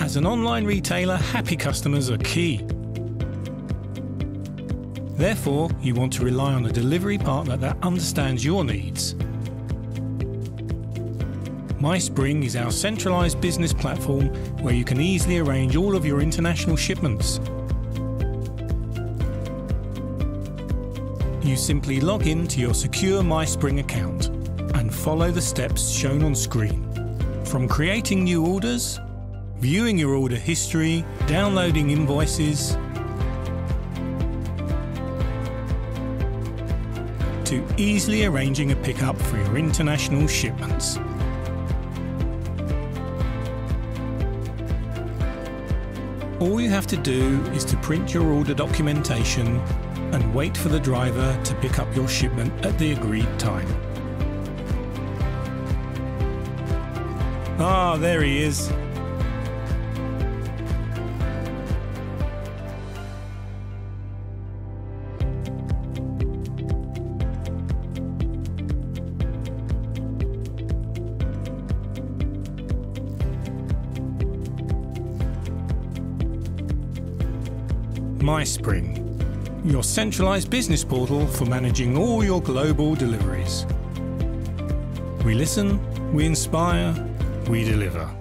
As an online retailer, happy customers are key. Therefore, you want to rely on a delivery partner that understands your needs. MySpring is our centralized business platform where you can easily arrange all of your international shipments. You simply log in to your secure MySpring account and follow the steps shown on screen. From creating new orders, viewing your order history, downloading invoices, to easily arranging a pickup for your international shipments. All you have to do is to print your order documentation and wait for the driver to pick up your shipment at the agreed time. Ah, there he is. MySpring, your centralized business portal for managing all your global deliveries. We listen, we inspire, we deliver.